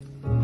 the hope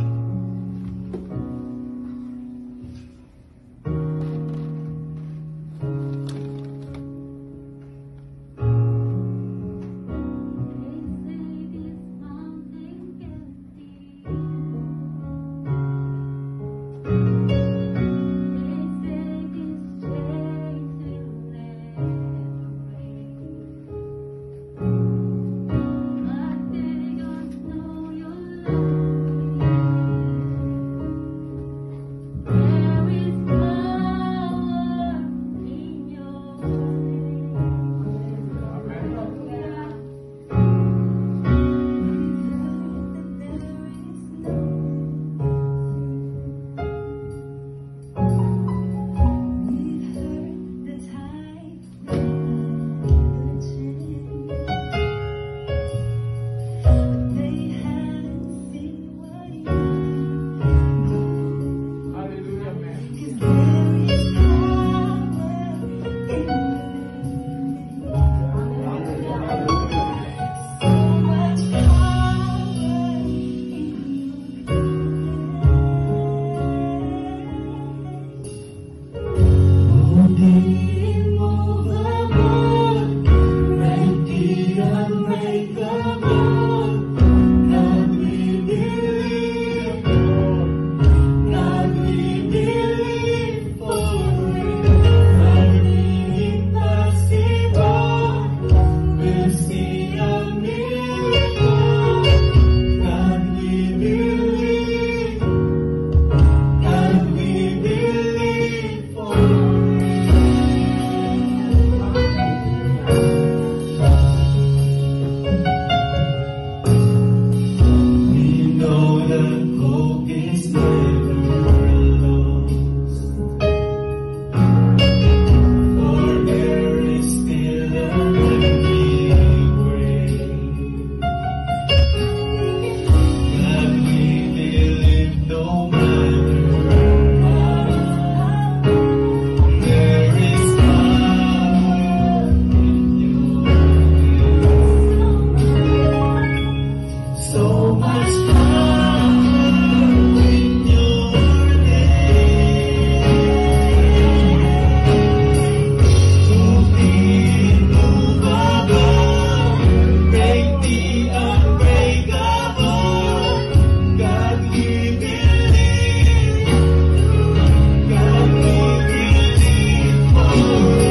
me.